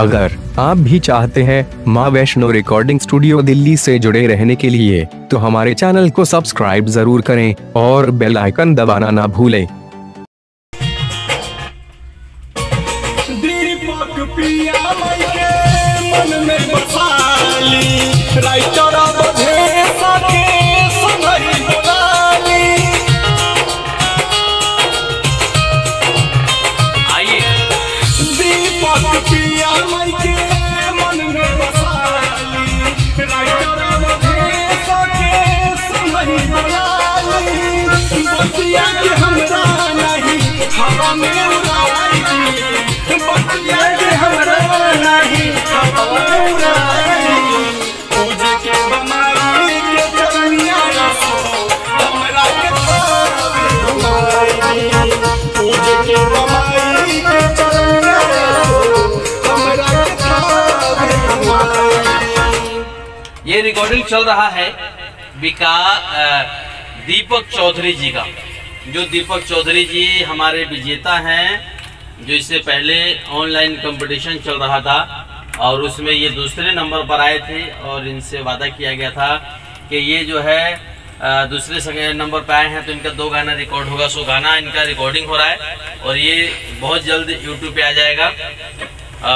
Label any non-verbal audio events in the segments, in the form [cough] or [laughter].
अगर आप भी चाहते हैं माँ वैष्णो रिकॉर्डिंग स्टूडियो दिल्ली से जुड़े रहने के लिए तो हमारे चैनल को सब्सक्राइब ज़रूर करें और बेल आइकन दबाना ना भूलें। राइटर ये रिकॉर्डिंग चल रहा है विका दीपक चौधरी जी का। जो दीपक चौधरी जी हमारे विजेता हैं, जो इससे पहले ऑनलाइन कंपटीशन चल रहा था, और उसमें ये दूसरे नंबर पर आए थे, और इनसे वादा किया गया था कि ये जो है दूसरे नंबर पर आए हैं तो इनका दो गाना रिकॉर्ड होगा। सो गाना इनका रिकॉर्डिंग हो रहा है, और ये बहुत जल्द यूट्यूब पे आ जाएगा।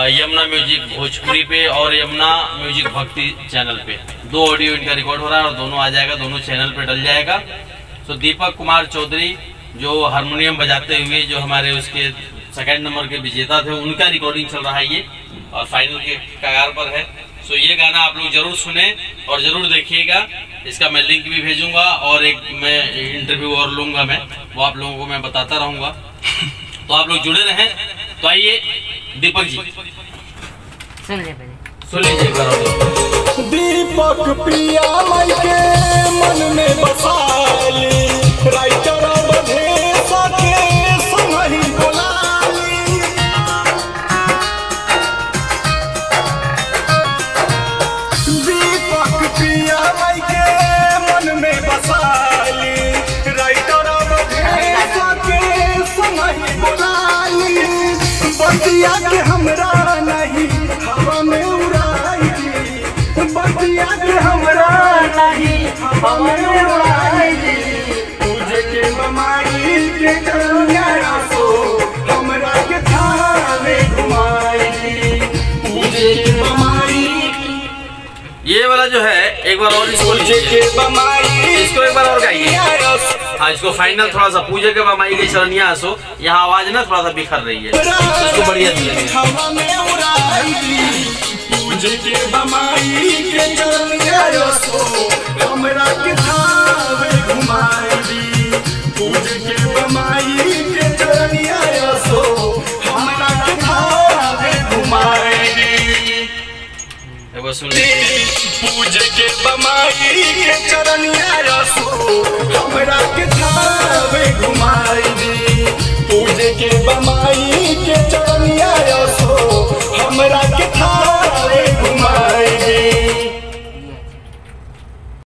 यमुना म्यूज़िक भोजपुरी पे और यमुना म्यूज़िक भक्ति चैनल पे। दो ऑडियो इनका रिकॉर्ड हो रहा है, और दोनों आ जाएगा, दोनों चैनल पे डल जाएगा। तो दीपक कुमार चौधरी जो हारमोनियम बजाते हुए जो हमारे उसके सेकंड नंबर के विजेता थे उनका रिकॉर्डिंग चल रहा है ये और फाइनल के कगार पर है। सो ये गाना आप लोग ज़रूर सुने और ज़रूर देखिएगा। इसका मैं लिंक भी भेजूँगा और एक मैं इंटरव्यू और लूँगा मैं। वो आप लोगों को मैं बताता रहूँगा। [laughs] तो आप लोग जुड़े रहें। तो आइए दीपक जी। सुन लीजिए। दीपक पिया मन में बसाली बतिया कि हमरा ये वाला जो है एक बार और इसको बमाई। इसको एक बार और गाइए। हाँ इसको फाइनल थोड़ा सा पूजे के मामाई के शरणिया आसो यहाँ आवाज़ ना थोड़ा सा बिखर रही है। इसको बढ़िया दिया हवा सुन पूज के बमाई के चरनिया रसो